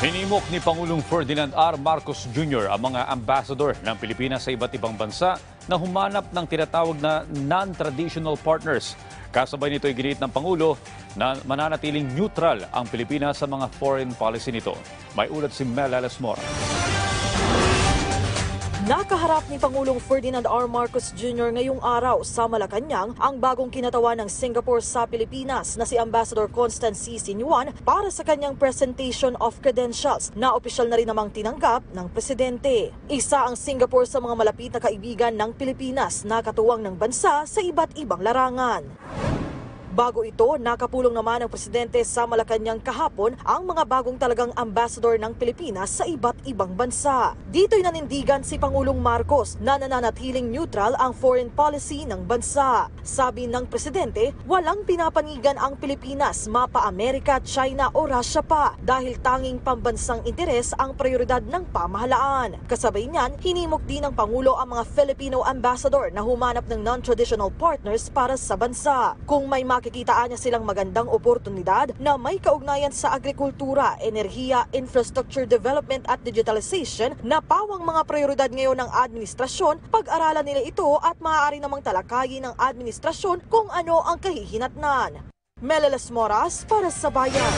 Hinimok ni Pangulong Ferdinand R. Marcos Jr. ang mga ambassador ng Pilipinas sa iba't ibang bansa na humanap ng tinatawag na non-traditional partners. Kasabay nito ay giniit ng Pangulo na mananatiling neutral ang Pilipinas sa mga foreign policy nito. May ulat si Mel Alasmora. Nakaharap ni Pangulong Ferdinand R. Marcos Jr. ngayong araw sa Malacanang ang bagong kinatawan ng Singapore sa Pilipinas na si Ambassador Constance C. Sinuan para sa kanyang presentation of credentials na opisyal na rin namang tinanggap ng presidente. Isa ang Singapore sa mga malapit na kaibigan ng Pilipinas na katuwang ng bansa sa iba't ibang larangan. Bago ito, nakapulong naman ng presidente sa Malacanang kahapon ang mga bagong talagang ambassador ng Pilipinas sa iba't ibang bansa. Dito'y nanindigan si Pangulong Marcos na nananatiling neutral ang foreign policy ng bansa. Sabi ng presidente, walang pinapanigan ang Pilipinas mapa Amerika, China o Russia pa dahil tanging pambansang interes ang prioridad ng pamahalaan. Kasabay niyan, hinimok din ng Pangulo ang mga Filipino ambassador na humanap ng non-traditional partners para sa bansa. Kung may makikitaan niya silang magandang oportunidad na may kaugnayan sa agrikultura, enerhiya, infrastructure development at digitalization na pawang mga prioridad ngayon ng administrasyon, pag-aralan nila ito at maaari namang talakayin ng administrasyon kung ano ang kahihinatnan. Melelas Moras para sa Bayan.